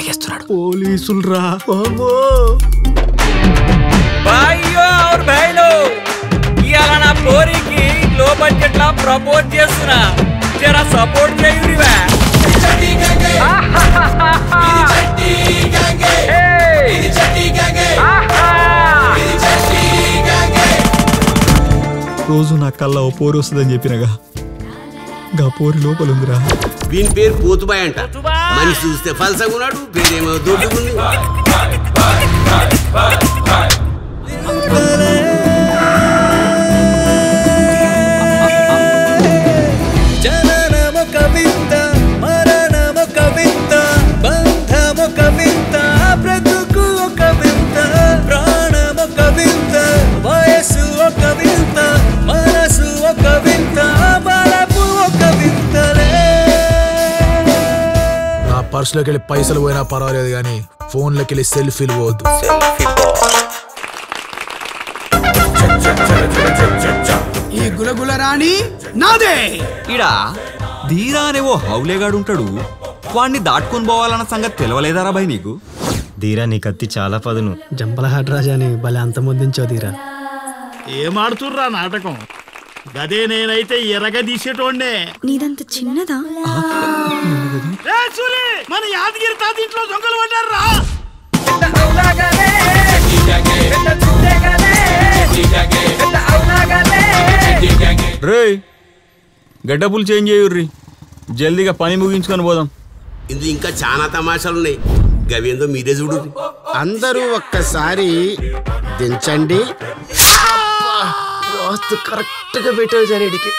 పోలీసులు రా ఇవాళ నా పోరికి లో బడ్జెట్ లా ప్రపోజ్ చేస్తున్నా. జరా సపోర్ట్ చేయురివా రోజు నా కళ్ళ ఓ పోరు వస్తుందని చెప్పినగా గా పోరి లోపలుందిరా. వీని పేరు పోతుబాయ్ అంట. మనిషి చూస్తే ఫల్సగా ఉన్నాడు పేరేమో దొడ్డుకుంది పర్సులోకి వెళ్ళి పైసలు పోయినా పర్వాలేదు కానీ ఫోన్లోకి వెళ్ళి సెల్ఫీలు పోవద్దు. ఈ గులగుల రాణి నాదే! ఇడా ధీరా అనే ఓ హౌలేగాడు ఉంటాడు వాణ్ణి దాటుకొని పోవాలన్న సంగతి తెలవలేదారా భయ్ నీకు? ధీరా నీ కత్తి చాలా పదును. జంపలహాట్ రాజాని భలే అంతమొద్దించావు తీరా ఏం ఆడుతుర్రా నాటకం? గదే నేనైతే ఎరగ తీసేటోండే నీదంత చిన్నదా? సూరి యాదగిరి తాత ఇంట్లో దొంగలు పడ్డారా రే గడ్డపులు చేంజ్ చేయుర్రి? జల్దీగా పని ముగించుకొని పోదాం. ఇది ఇంకా చాలా తమాషాలు ఉన్నాయి. గవేందో మీరే చూడు. అందరూ ఒక్కసారి దించండి. వాస్తు కరెక్ట్గా పెట్టావు జరేడికి